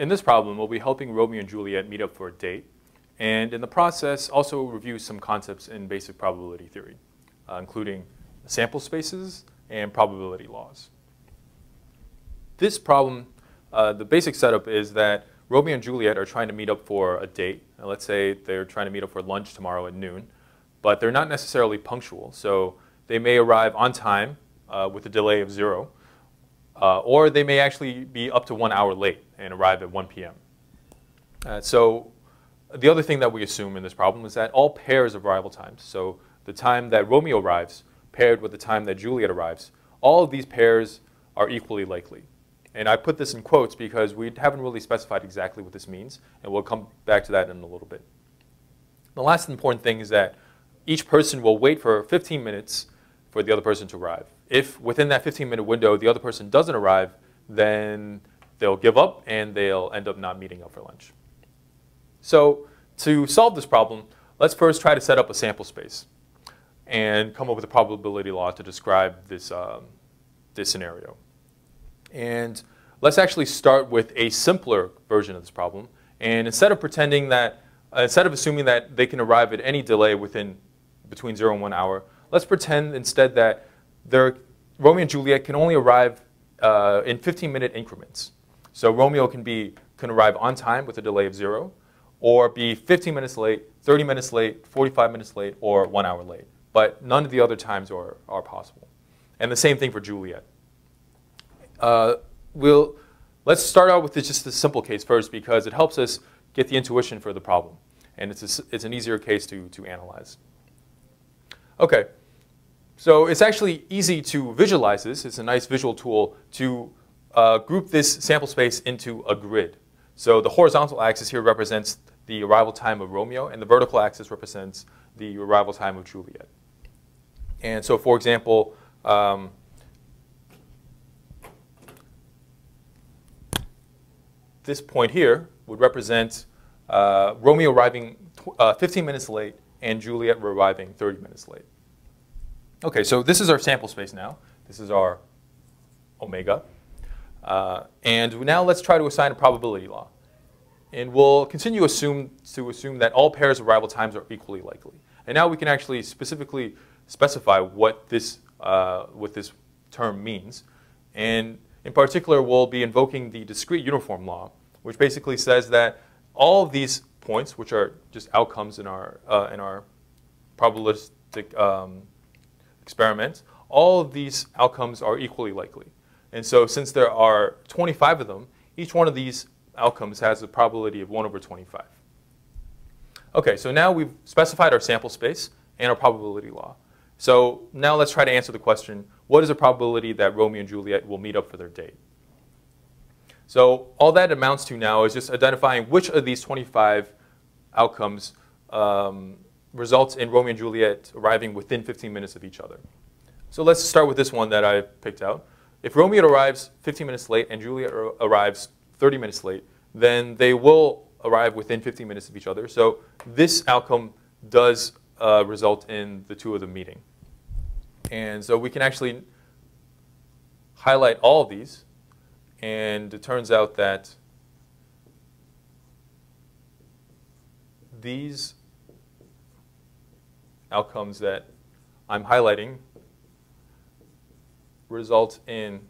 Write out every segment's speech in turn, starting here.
in this problem, we'll be helping Romeo and Juliet meet up for a date, and in the process, also review some concepts in basic probability theory, uh, including sample spaces and probability laws. This problem, uh, the basic setup is that Romeo and Juliet are trying to meet up for a date. Now, let's say they're trying to meet up for lunch tomorrow at noon, but they're not necessarily punctual. So they may arrive on time uh, with a delay of zero, uh, or they may actually be up to one hour late and arrive at 1 p.m. Uh, so the other thing that we assume in this problem is that all pairs of arrival times, so the time that Romeo arrives paired with the time that Juliet arrives, all of these pairs are equally likely. And I put this in quotes because we haven't really specified exactly what this means, and we'll come back to that in a little bit. The last important thing is that each person will wait for 15 minutes for the other person to arrive. If within that 15 minute window the other person doesn't arrive, then they'll give up and they'll end up not meeting up for lunch. So to solve this problem, let's first try to set up a sample space and come up with a probability law to describe this, um, this scenario. And let's actually start with a simpler version of this problem. And instead of pretending that, uh, instead of assuming that they can arrive at any delay within between zero and one hour, let's pretend instead that Romeo and Juliet can only arrive uh, in 15 minute increments. So Romeo can, be, can arrive on time with a delay of zero, or be 15 minutes late, 30 minutes late, 45 minutes late, or one hour late. But none of the other times are, are possible. And the same thing for Juliet. Uh, we'll, let's start out with just a simple case first because it helps us get the intuition for the problem. And it's, a, it's an easier case to, to analyze. Okay, so it's actually easy to visualize this. It's a nice visual tool to uh, group this sample space into a grid. So the horizontal axis here represents the arrival time of Romeo, and the vertical axis represents the arrival time of Juliet. And so, for example, um, this point here would represent uh, Romeo arriving uh, 15 minutes late and Juliet arriving 30 minutes late. Okay, so this is our sample space now. This is our omega. Uh, and now let's try to assign a probability law. And we'll continue assume, to assume that all pairs of arrival times are equally likely. And now we can actually specifically specify what this, uh, what this term means. And in particular, we'll be invoking the discrete uniform law, which basically says that all of these points, which are just outcomes in our, uh, in our probabilistic um, experiment, all of these outcomes are equally likely. And so since there are 25 of them, each one of these outcomes has a probability of 1 over 25. Okay, so now we've specified our sample space and our probability law. So now let's try to answer the question, what is the probability that Romeo and Juliet will meet up for their date? So all that amounts to now is just identifying which of these 25 outcomes um, results in Romeo and Juliet arriving within 15 minutes of each other. So let's start with this one that I picked out. If Romeo arrives 15 minutes late and Juliet arrives 30 minutes late, then they will arrive within 15 minutes of each other. So this outcome does uh, result in the two of them meeting. And so we can actually highlight all of these. And it turns out that these outcomes that I'm highlighting result in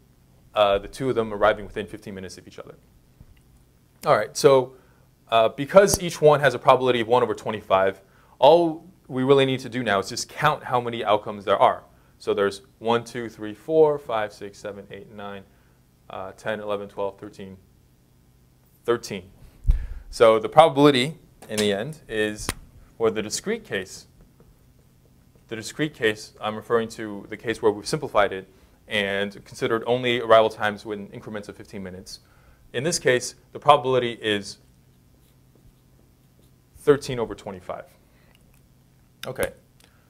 uh, the two of them arriving within 15 minutes of each other. All right, so uh, because each one has a probability of 1 over 25, all we really need to do now is just count how many outcomes there are. So there's 1, 2, 3, 4, 5, 6, 7, 8, 9, uh, 10, 11, 12, 13, 13. So the probability in the end is, for the discrete case, the discrete case, I'm referring to the case where we've simplified it and considered only arrival times within increments of 15 minutes. In this case, the probability is 13 over 25. Okay,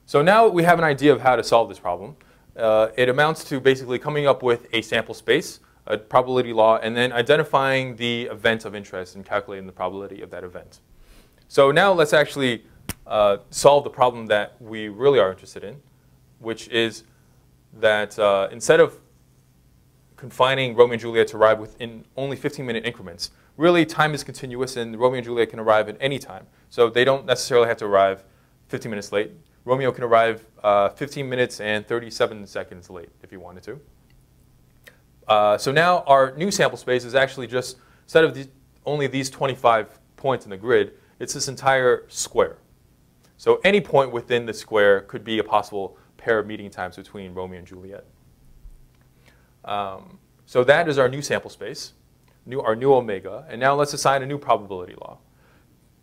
so now we have an idea of how to solve this problem. Uh, it amounts to basically coming up with a sample space, a probability law, and then identifying the event of interest and calculating the probability of that event. So now let's actually uh, solve the problem that we really are interested in, which is that uh, instead of confining Romeo and Juliet to arrive within only 15-minute increments, really time is continuous and Romeo and Juliet can arrive at any time. So they don't necessarily have to arrive 15 minutes late. Romeo can arrive uh, 15 minutes and 37 seconds late if he wanted to. Uh, so now our new sample space is actually just, instead of only these 25 points in the grid, it's this entire square. So any point within the square could be a possible pair of meeting times between Romeo and Juliet. Um, so that is our new sample space, new, our new omega. And now let's assign a new probability law.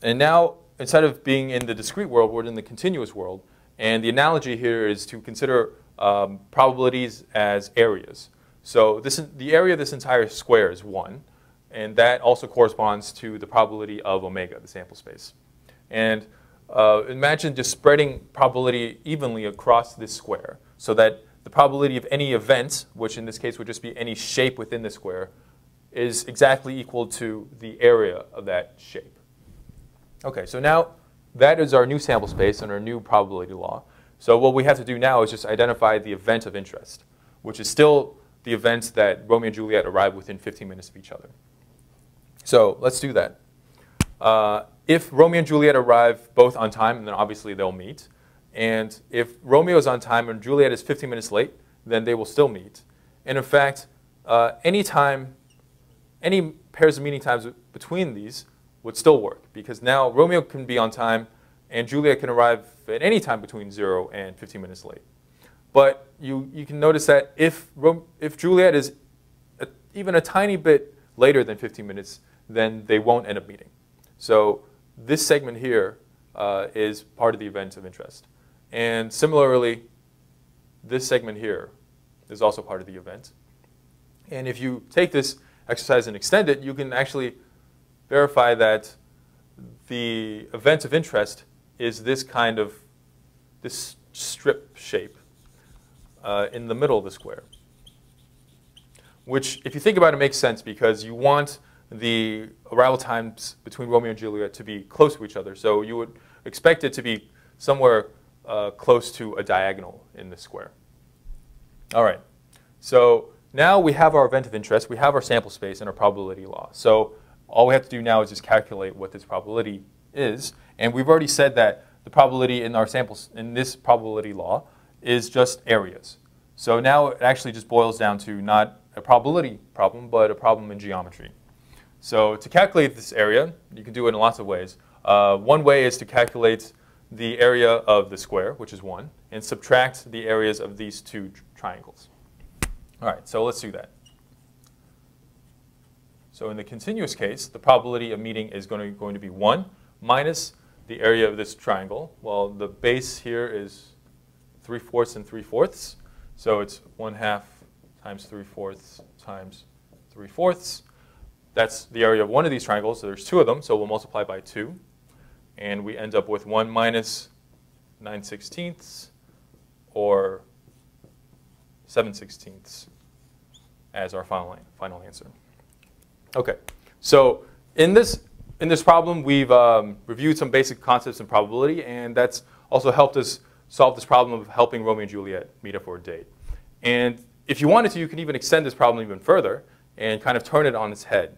And now, instead of being in the discrete world, we're in the continuous world. And the analogy here is to consider um, probabilities as areas. So this, the area of this entire square is 1. And that also corresponds to the probability of omega, the sample space. And uh, imagine just spreading probability evenly across this square so that the probability of any event, which in this case would just be any shape within the square, is exactly equal to the area of that shape. Okay, so now that is our new sample space and our new probability law. So what we have to do now is just identify the event of interest, which is still the events that Romeo and Juliet arrive within 15 minutes of each other. So let's do that. Uh, if Romeo and Juliet arrive both on time, then obviously they'll meet. And if Romeo is on time and Juliet is 15 minutes late, then they will still meet. And in fact, uh, any time, any pairs of meeting times between these would still work because now Romeo can be on time and Juliet can arrive at any time between 0 and 15 minutes late. But you, you can notice that if, if Juliet is a, even a tiny bit later than 15 minutes, then they won't end up meeting. So this segment here uh, is part of the event of interest. And similarly, this segment here is also part of the event. And if you take this exercise and extend it, you can actually verify that the event of interest is this kind of, this strip shape uh, in the middle of the square. Which, if you think about it, makes sense because you want the arrival times between Romeo and Juliet to be close to each other. So you would expect it to be somewhere uh, close to a diagonal in the square. All right, so now we have our event of interest, we have our sample space and our probability law. So all we have to do now is just calculate what this probability is. And we've already said that the probability in our samples, in this probability law, is just areas. So now it actually just boils down to not a probability problem, but a problem in geometry. So to calculate this area, you can do it in lots of ways. Uh, one way is to calculate the area of the square, which is 1, and subtract the areas of these two triangles. All right, so let's do that. So in the continuous case, the probability of meeting is going to, going to be 1 minus the area of this triangle. Well, the base here is 3 fourths and 3 fourths. So it's 1 half times 3 fourths times 3 fourths. That's the area of one of these triangles. So there's two of them, so we'll multiply by 2 and we end up with 1 minus 9 sixteenths or 7 sixteenths as our final, final answer. Okay, so in this, in this problem, we've um, reviewed some basic concepts in probability, and that's also helped us solve this problem of helping Romeo and Juliet meet up for a date. And if you wanted to, you can even extend this problem even further and kind of turn it on its head.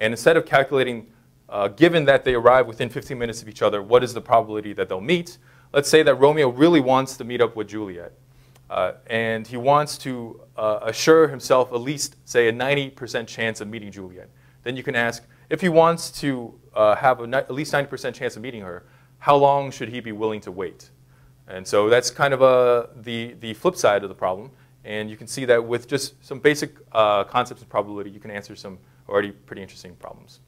And instead of calculating uh, given that they arrive within 15 minutes of each other, what is the probability that they'll meet? Let's say that Romeo really wants to meet up with Juliet. Uh, and he wants to uh, assure himself at least, say, a 90% chance of meeting Juliet. Then you can ask, if he wants to uh, have at least 90% chance of meeting her, how long should he be willing to wait? And so that's kind of a, the, the flip side of the problem. And you can see that with just some basic uh, concepts of probability, you can answer some already pretty interesting problems.